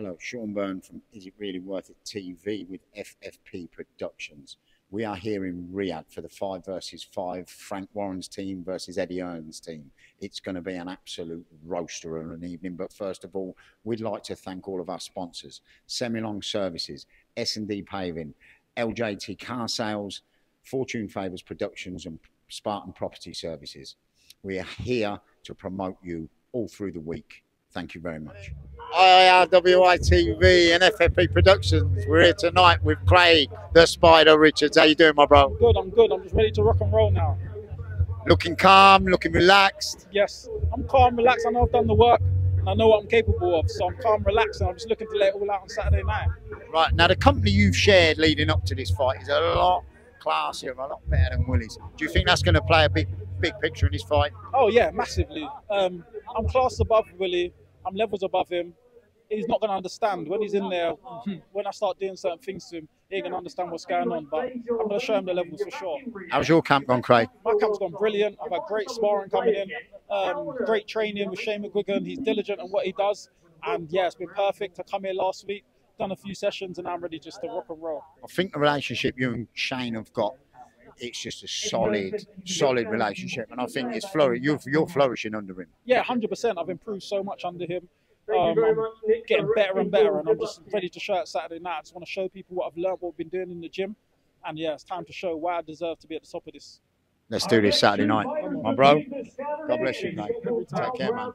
Hello, Sean Byrne from Is It Really Worth It TV with FFP Productions. We are here in Riyadh for the five versus five Frank Warren's team versus Eddie Hearn's team. It's going to be an absolute roaster of an evening. But first of all, we'd like to thank all of our sponsors: Semilong Services, S&D Paving, LJT Car Sales, Fortune Favors Productions, and Spartan Property Services. We are here to promote you all through the week. Thank you very much. IRWI and FFP Productions. We're here tonight with Craig, the Spider Richards. How you doing, my bro? Good, I'm good. I'm just ready to rock and roll now. Looking calm, looking relaxed. Yes, I'm calm, relaxed. I know I've done the work and I know what I'm capable of. So I'm calm, relaxed, and I'm just looking to let it all out on Saturday night. Right, now the company you've shared leading up to this fight is a lot classier, a lot better than Willy's. Do you think that's going to play a big, big picture in this fight? Oh yeah, massively. Um, I'm class above Willy. I'm levels above him. He's not going to understand when he's in there. When I start doing certain things to him, he ain't going to understand what's going on. But I'm going to show him the levels for sure. How's your camp gone, Craig? My camp's gone brilliant. I've had great sparring coming in, um, great training with Shane McGuigan. He's diligent in what he does, and yeah, it's been perfect. I come here last week, done a few sessions, and I'm ready just to rock and roll. I think the relationship you and Shane have got it's just a solid, solid relationship, and I think it's flourish. You're, you're flourishing under him. Yeah, hundred percent. I've improved so much under him. Um, I'm getting better and better, and I'm just ready to show it Saturday night. I just want to show people what I've learned, what I've been doing in the gym, and yeah, it's time to show why I deserve to be at the top of this. Let's do this Saturday night, my bro. God bless you, mate. Take care, man.